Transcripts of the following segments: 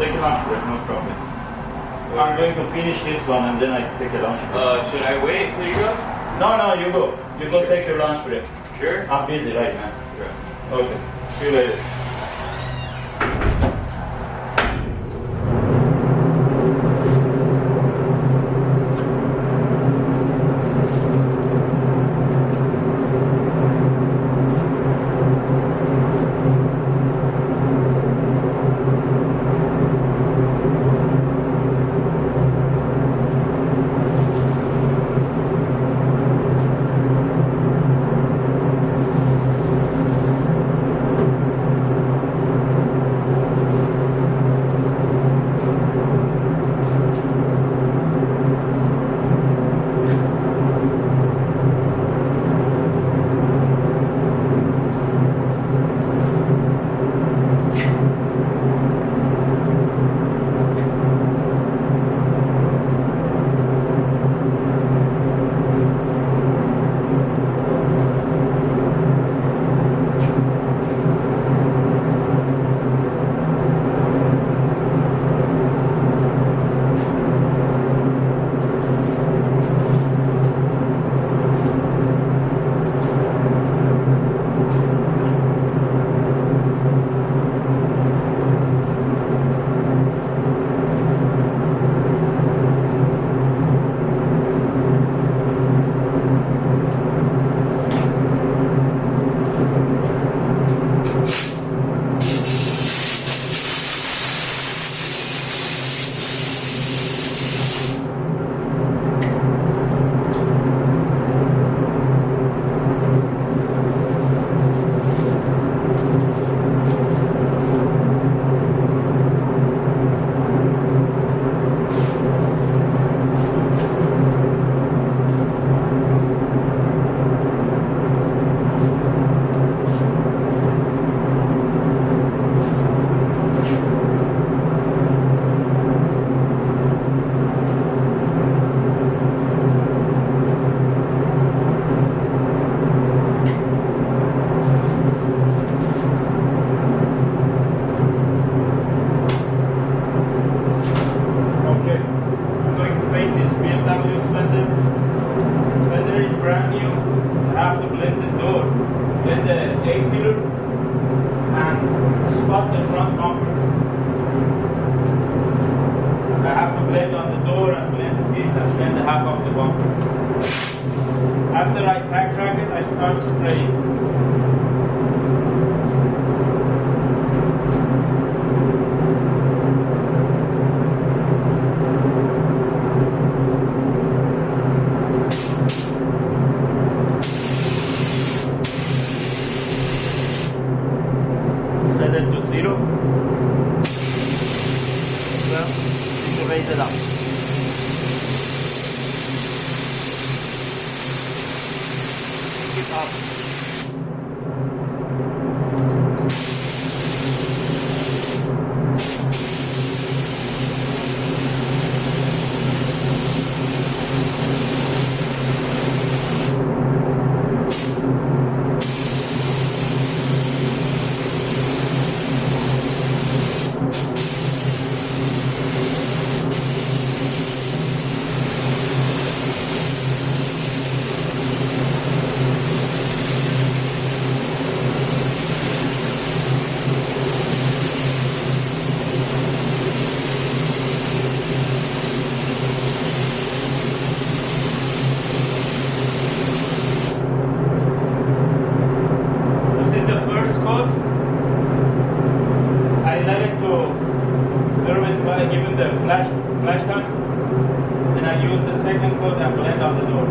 Take a lunch break, no problem. I'm going to finish this one and then I take a lunch break. Uh, should I wait till you go? No, no, you go. You go sure. take your lunch break. Sure? I'm busy right now. Sure. Okay. See you later. Start spraying. Set it to zero. Well, need to raise it up. Keep up. This is the first coat. I let it go a little bit while I give him the flash flash gun. Then I use the second coat and blend on the door.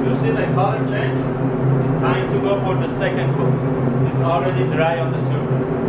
You see the color change? It's time to go for the second coat. It's already dry on the surface.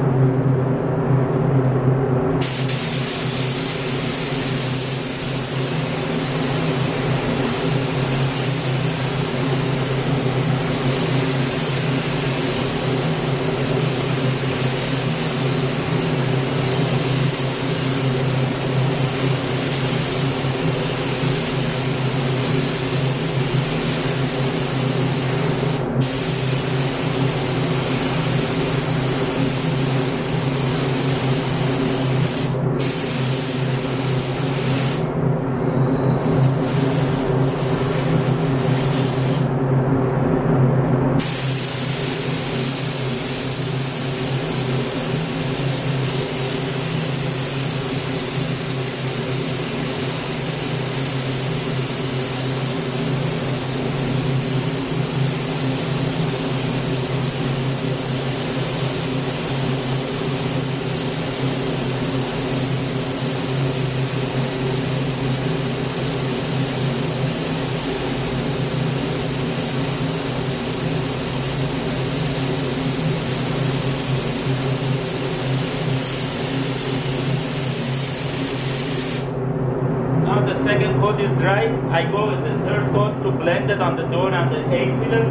Coat is dry, I go with the third coat to blend it on the door and the A pillar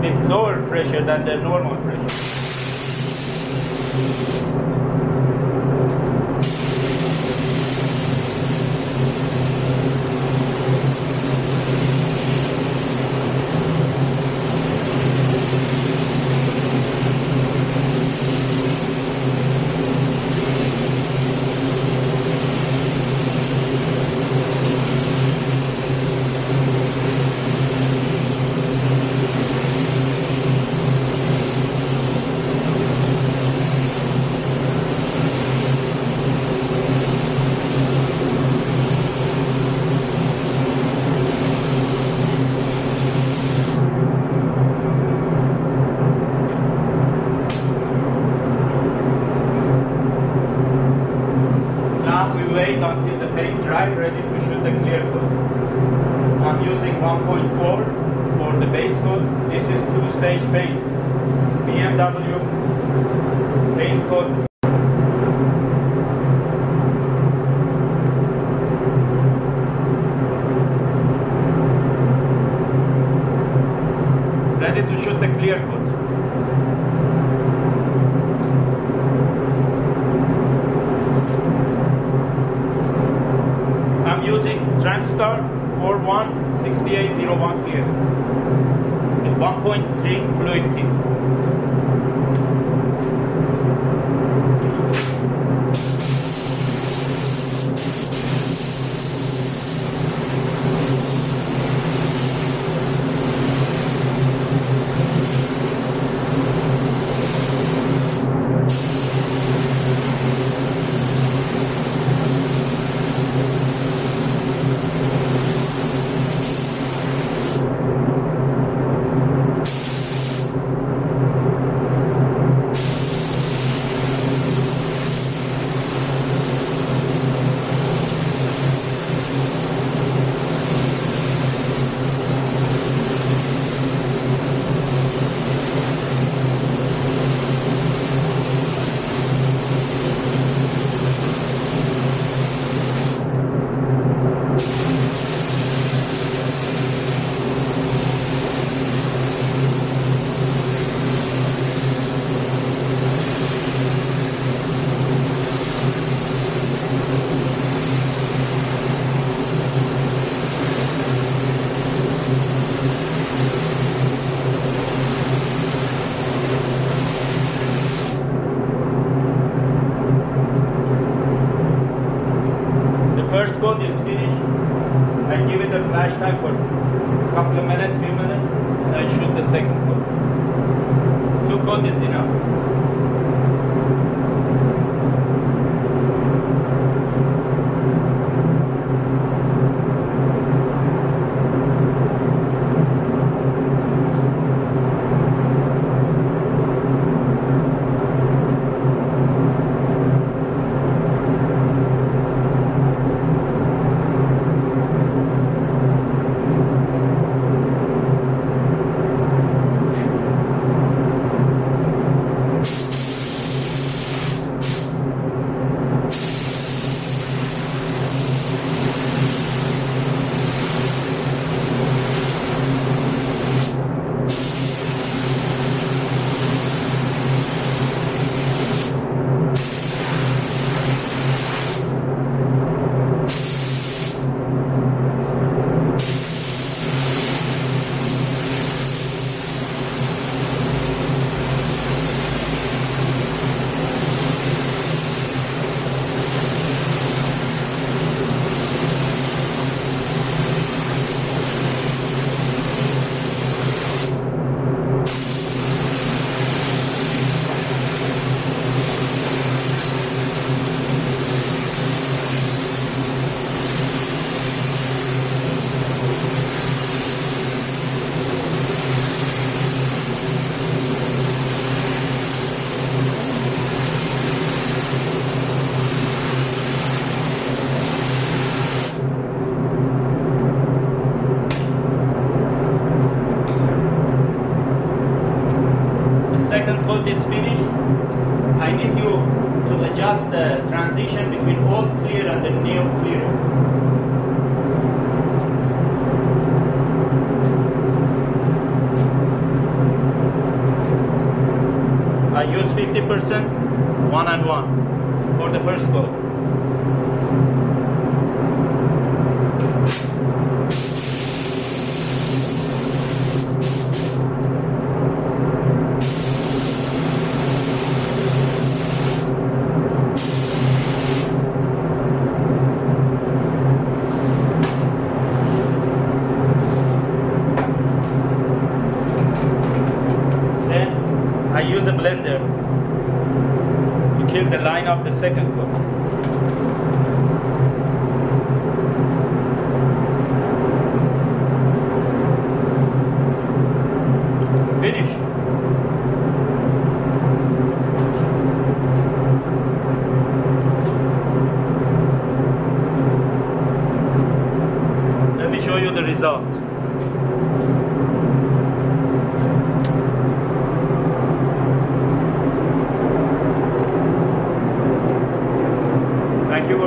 with lower pressure than the normal pressure. Now we wait until paint ready to shoot the clear coat. I'm using 1.4 for the base coat. This is two-stage paint. BMW paint coat. Ready to shoot the clear coat. I'm using Transtar 416801 clear. With 1.3 fluid is finished, I need you to adjust the uh, transition between old clear and the new clear. I use 50% one and one for the first coat.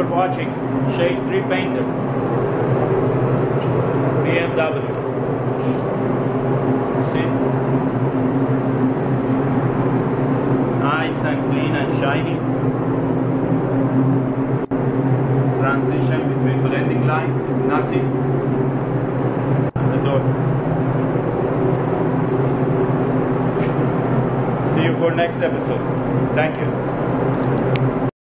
Thank you for watching. Shade 3 Painter. BMW. See? Nice and clean and shiny. Transition between blending line is nothing. And the door. See you for next episode. Thank you.